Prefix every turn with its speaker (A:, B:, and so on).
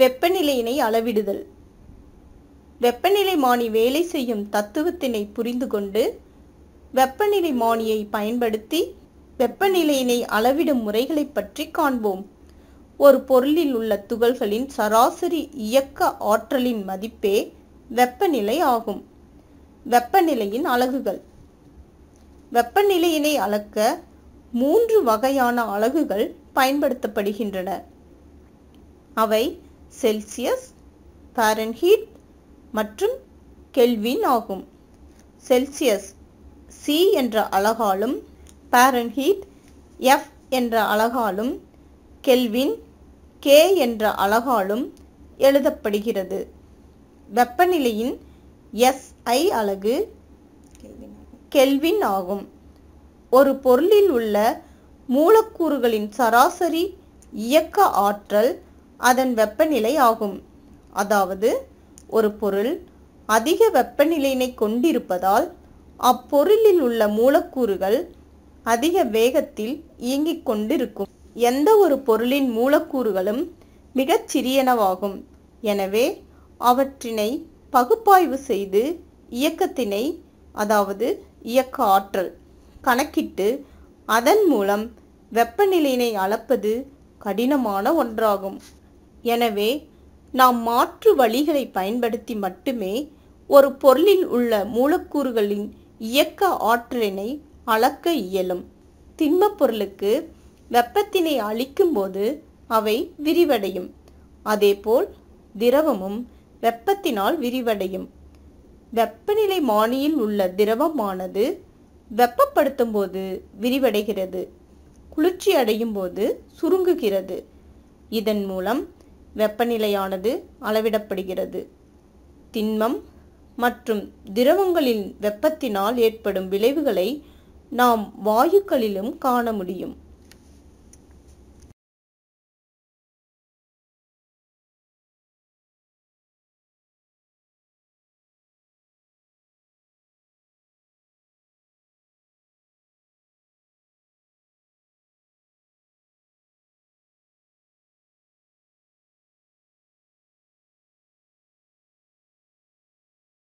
A: வெப்பநிலையினை அளவிடுதல். வெப்பநிலைமானி வேலை செய்யும் தத்துவத்தினை புரிந்து கொண்டு வெப்பநிலைமானியை பயன்படுத்தி வெப்பநிலையினை அளவிடும் முறைகளைப் பற்றி காண்போம். ஒரு பொருளில் உள்ள துகள்களின் சராசரி இயக்க ஆற்றலின் மதிப்பே வெப்பநிலை ஆகும். வெப்பநிலையின் அலகுகள். வெப்பநிலையினை அளக்க மூன்று வகையான அலகுகள் பயன்படுத்தப்படுகின்றன. அவை செல்சியஸ் ஃபாரன்ஹீட் மற்றும் கெல்வின் ஆகும். செல்சியஸ் சி என்ற அழகாலும் ஃபாரன்ஹீட் எஃப் என்ற அழகாலும் கெல்வின் கே என்ற அழகாலும் எழுதப்படுகிறது. வெப்பநிலையின் எஸ்ஐ அலகு கெல்வின் ஆகும். ஒரு பொருளில் உள்ள மூலக்கூறுகளின் சராசரி இயக்க ஆற்றல் அதன் வெப்பநிலை ஆகும். அதாவது ஒரு பொருள் அதிக வெப்பநிலையினை கொண்டிருப்பதால் அப்பொருளில் உள்ள மூலக்கூறுகள் அதிக வேகத்தில் இயங்கிக் கொண்டிருக்கும். எந்த ஒரு பொருளின் மூலக்கூறுகளும் மிகச் சிறியனவாகும். எனவே அவற்றினை பகுப்பாய்வு செய்து இயக்கத்தினை அதாவது இயக்க ஆற்றல் கணக்கிட்டு அதன் மூலம் வெப்பநிலையினை அளப்பது கடினமான ஒன்றாகும். எனவே நாம் மாற்று வழிகளை பயன்படுத்தி மட்டுமே ஒரு பொருளில் உள்ள மூலக்கூறுகளின் இயக்க ஆற்றலினை அளக்க இயலும். திண்மப் பொருளுக்கு வெப்பத்தினை அளிக்கும்போது அவை விரிவடையும். அதேபோல் திரவமும் வெப்பத்தினால் விரிவடையும். வெப்பநிலை மானியில் உள்ள திரவமானது வெப்பப்படுத்தும் போது விரிவடைகிறது. குளிர்ச்சி அடையும் போது சுருங்குகிறது. இதன் மூலம் வெப்பநிலையானது அளவிடப்படுகிறது. திண்மம் மற்றும் திரவங்களின் வெப்பத்தினால் ஏற்படும் விளைவுகளை நாம் வாயுக்களிலும் காண முடியும்.